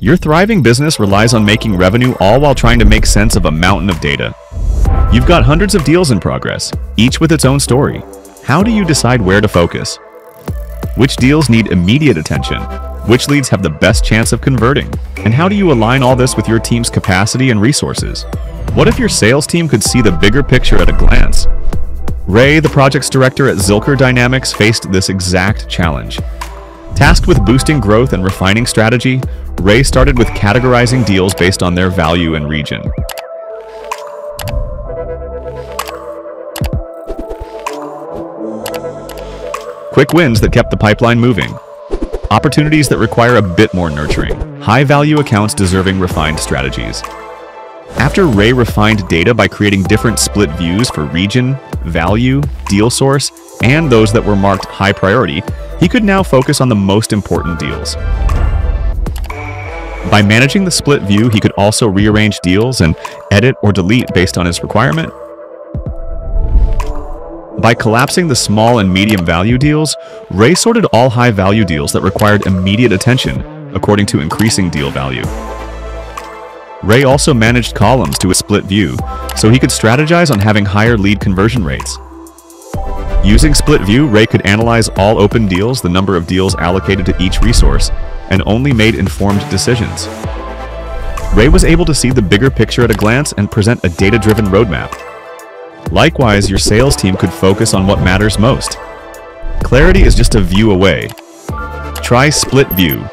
Your thriving business relies on making revenue all while trying to make sense of a mountain of data. You've got hundreds of deals in progress, each with its own story. How do you decide where to focus? Which deals need immediate attention? Which leads have the best chance of converting? And how do you align all this with your team's capacity and resources? What if your sales team could see the bigger picture at a glance? Ray, the projects director at Zilker Dynamics, faced this exact challenge. Tasked with boosting growth and refining strategy, Ray started with categorizing deals based on their value and region. Quick wins that kept the pipeline moving. Opportunities that require a bit more nurturing. High-value accounts deserving refined strategies. After Ray refined data by creating different split views for region, value, deal source, and those that were marked high priority, he could now focus on the most important deals. By managing the split view, he could also rearrange deals and edit or delete based on his requirement. By collapsing the small and medium value deals, Ray sorted all high value deals that required immediate attention according to increasing deal value. Ray also managed columns to a split view, so he could strategize on having higher lead conversion rates. Using Split View, Ray could analyze all open deals, the number of deals allocated to each resource, and only made informed decisions. Ray was able to see the bigger picture at a glance and present a data-driven roadmap. Likewise, your sales team could focus on what matters most. Clarity is just a view away. Try Split View,